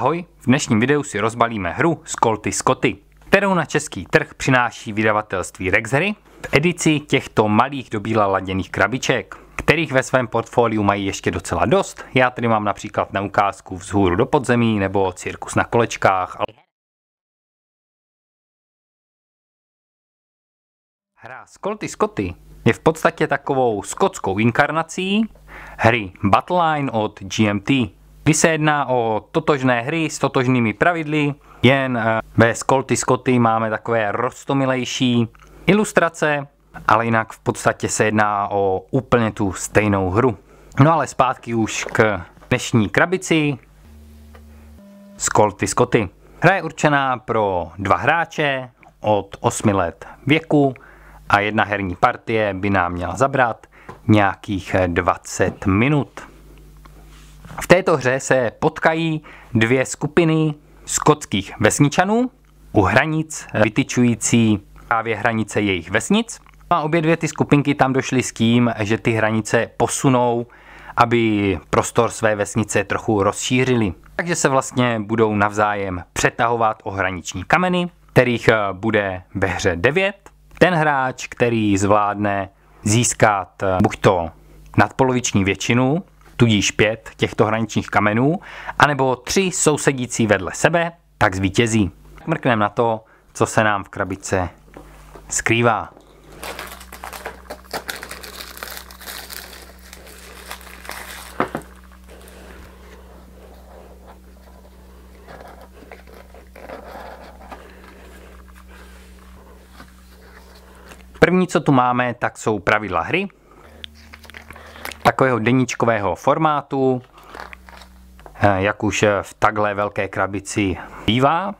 Ahoj, v dnešním videu si rozbalíme hru Skolty Scotty, kterou na český trh přináší vydavatelství Rexhery v edici těchto malých do bíla laděných krabiček, kterých ve svém portfoliu mají ještě docela dost. Já tady mám například na ukázku vzhůru do podzemí nebo cirkus na kolečkách. Hra Skolty Scotty je v podstatě takovou skotskou inkarnací hry Battleline od GMT, kdy se jedná o totožné hry s totožnými pravidly, jen eh, ve Skolty Scotty máme takové rostomilejší ilustrace, ale jinak v podstatě se jedná o úplně tu stejnou hru. No ale zpátky už k dnešní krabici Skolty Scotty. Hra je určená pro dva hráče od 8 let věku a jedna herní partie by nám měla zabrat nějakých 20 minut. V této hře se potkají dvě skupiny skotských vesničanů u hranic vytyčující právě hranice jejich vesnic. A obě dvě ty skupinky tam došly s tím, že ty hranice posunou, aby prostor své vesnice trochu rozšířili. Takže se vlastně budou navzájem přetahovat o hraniční kameny, kterých bude ve hře 9. Ten hráč, který zvládne získat buď to nadpoloviční většinu tudíž pět těchto hraničních kamenů, anebo tři sousedící vedle sebe, tak zvítězí. Mrkneme na to, co se nám v krabice skrývá. První, co tu máme, tak jsou pravidla hry, takového deníčkového formátu, eh, jak už v takhle velké krabici bývá.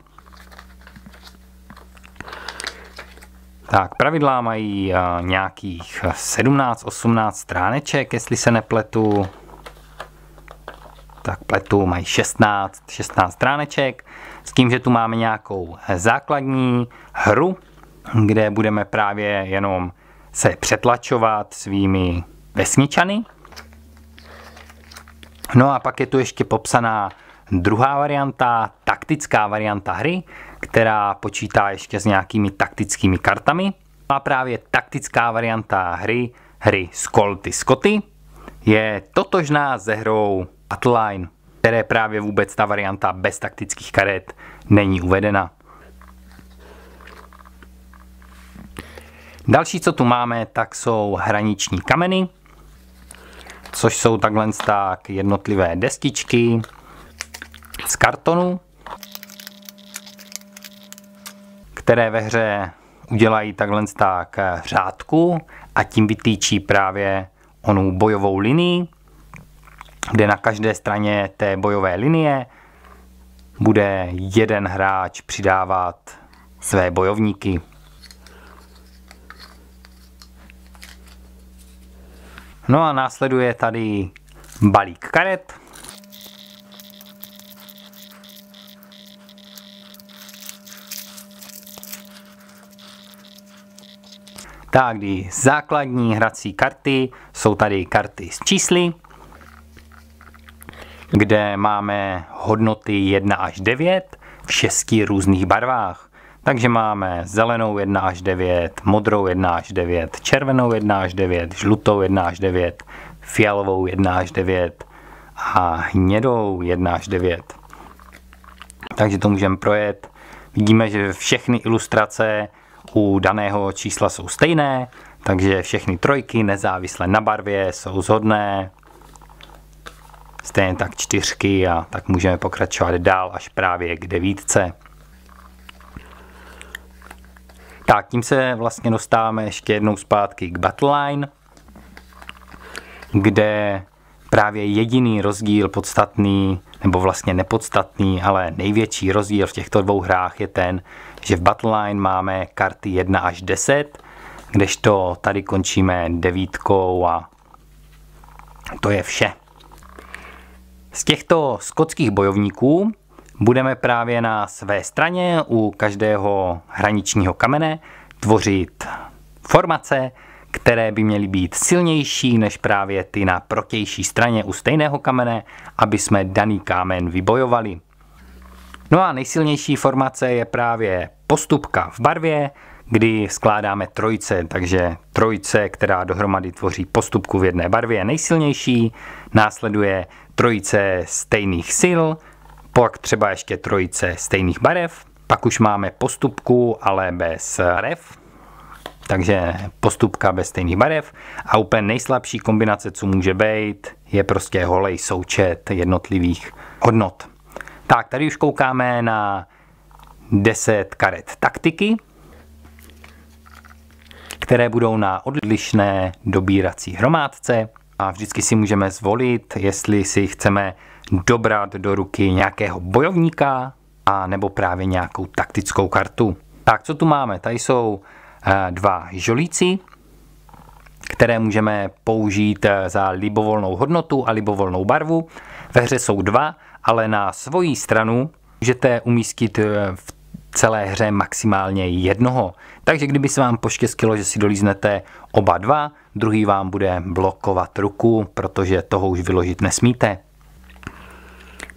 Tak, pravidla mají eh, nějakých 17-18 stráneček, jestli se nepletu. Tak pletu mají 16, 16 stráneček, s tím, že tu máme nějakou základní hru, kde budeme právě jenom se přetlačovat svými vesničany. No a pak je tu ještě popsaná druhá varianta, taktická varianta hry, která počítá ještě s nějakými taktickými kartami. A právě taktická varianta hry, hry Skolty Scotty, je totožná se hrou Battleline, které právě vůbec ta varianta bez taktických karet není uvedena. Další, co tu máme, tak jsou hraniční kameny, což jsou takhle tak jednotlivé destičky z kartonu, které ve hře udělají takhle tak řádku a tím vytýčí právě onu bojovou linii, kde na každé straně té bojové linie bude jeden hráč přidávat své bojovníky. No a následuje tady balík karet. Tak, kdy základní hrací karty jsou tady karty s čísly, kde máme hodnoty 1 až 9 v šesti různých barvách. Takže máme zelenou 1 až 9, modrou 1 až 9, červenou 1 až 9, žlutou 1 až 9, fialovou 1 až 9 a hnědou 1 až 9. Takže to můžeme projet. Vidíme, že všechny ilustrace u daného čísla jsou stejné, takže všechny trojky nezávisle na barvě jsou zhodné. Stejně tak čtyřky a tak můžeme pokračovat dál až právě k devítce. Tak, tím se vlastně dostáváme ještě jednou zpátky k Battleline, kde právě jediný rozdíl podstatný, nebo vlastně nepodstatný, ale největší rozdíl v těchto dvou hrách je ten, že v Battleline máme karty 1 až 10, kdežto tady končíme devítkou a to je vše. Z těchto skotských bojovníků budeme právě na své straně u každého hraničního kamene tvořit formace, které by měly být silnější než právě ty na protější straně u stejného kamene, aby jsme daný kámen vybojovali. No a nejsilnější formace je právě postupka v barvě, kdy skládáme trojice, takže trojice, která dohromady tvoří postupku v jedné barvě, je nejsilnější, následuje trojice stejných sil, pak třeba ještě trojice stejných barev, pak už máme postupku, ale bez barev, takže postupka bez stejných barev a úplně nejslabší kombinace, co může být, je prostě holej součet jednotlivých hodnot. Tak, tady už koukáme na 10 karet taktiky, které budou na odlišné dobírací hromádce a vždycky si můžeme zvolit, jestli si chceme dobrat do ruky nějakého bojovníka a nebo právě nějakou taktickou kartu. Tak, co tu máme? Tady jsou eh, dva žolíci, které můžeme použít eh, za libovolnou hodnotu a libovolnou barvu. Ve hře jsou dva, ale na svoji stranu můžete umístit eh, v celé hře maximálně jednoho. Takže kdyby se vám poštěstilo, že si dolíznete oba dva, druhý vám bude blokovat ruku, protože toho už vyložit nesmíte.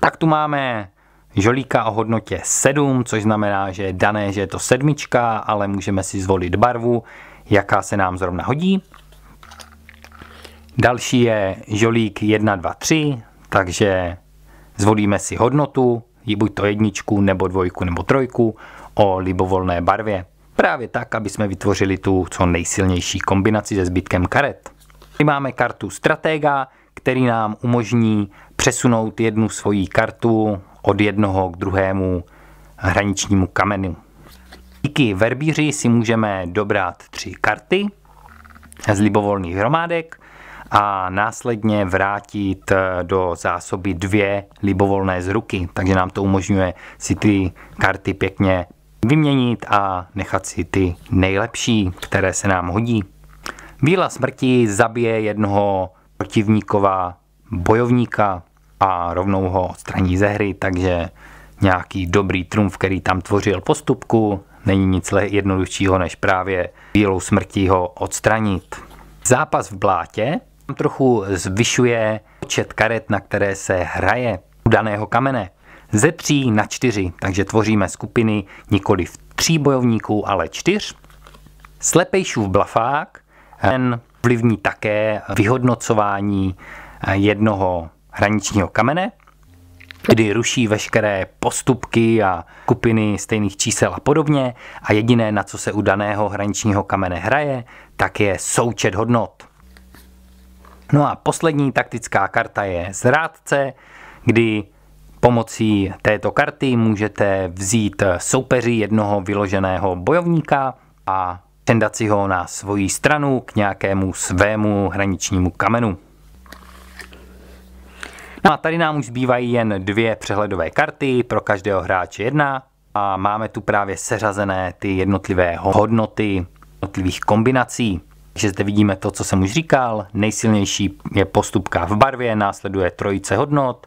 Tak tu máme žolíka o hodnotě 7, což znamená, že je dané, že je to sedmička, ale můžeme si zvolit barvu, jaká se nám zrovna hodí. Další je žolík 1, 2, 3, takže zvolíme si hodnotu, buď to jedničku, nebo dvojku, nebo trojku o libovolné barvě. Právě tak, aby jsme vytvořili tu co nejsilnější kombinaci se zbytkem karet. Tady máme kartu Stratega, který nám umožní přesunout jednu svoji kartu od jednoho k druhému hraničnímu kamenu. Díky verbíři si můžeme dobrat tři karty z libovolných hromádek a následně vrátit do zásoby dvě libovolné z ruky. Takže nám to umožňuje si ty karty pěkně vyměnit a nechat si ty nejlepší, které se nám hodí. Víla smrti zabije jednoho protivníkova bojovníka a rovnou ho odstraní ze hry, takže nějaký dobrý trumf, který tam tvořil postupku, není nic jednoduššího, než právě bílou smrtí ho odstranit. Zápas v blátě trochu zvyšuje počet karet, na které se hraje u daného kamene ze tří na čtyři, takže tvoříme skupiny nikoli v tří bojovníků, ale čtyř. Slepejšův blafák, ten vlivní také vyhodnocování jednoho hraničního kamene, kdy ruší veškeré postupky a skupiny stejných čísel a podobně a jediné, na co se u daného hraničního kamene hraje, tak je součet hodnot. No a poslední taktická karta je zrádce, kdy Pomocí této karty můžete vzít soupeři jednoho vyloženého bojovníka a přendat si ho na svoji stranu k nějakému svému hraničnímu kamenu. No a tady nám už zbývají jen dvě přehledové karty, pro každého hráče jedna. A máme tu právě seřazené ty jednotlivé hodnoty jednotlivých kombinací. Takže zde vidíme to, co jsem už říkal. Nejsilnější je postupka v barvě, následuje trojice hodnot,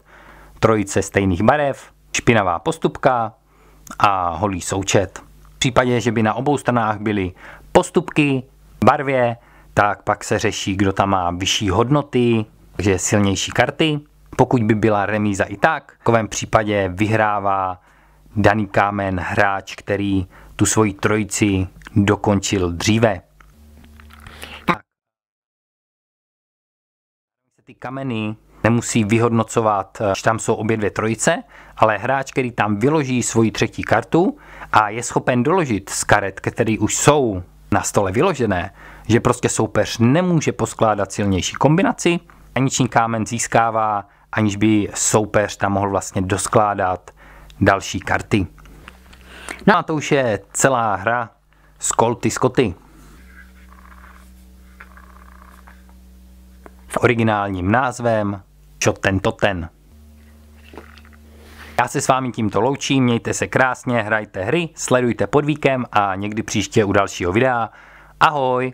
trojice stejných barev, špinavá postupka a holý součet. V případě, že by na obou stranách byly postupky v barvě, tak pak se řeší, kdo tam má vyšší hodnoty, takže silnější karty. Pokud by byla remíza i tak, v takovém případě vyhrává daný kámen hráč, který tu svoji trojici dokončil dříve. Tak. Ty kameny nemusí vyhodnocovat, že tam jsou obě dvě trojice, ale hráč, který tam vyloží svoji třetí kartu a je schopen doložit z karet, které už jsou na stole vyložené, že prostě soupeř nemůže poskládat silnější kombinaci, aniční kámen získává, aniž by soupeř tam mohl vlastně doskládat další karty. No a to už je celá hra s kolty Scotty. V originálním názvem čo tento ten. Já se s vámi tímto loučím, mějte se krásně, hrajte hry, sledujte podvíkem a někdy příště u dalšího videa. Ahoj!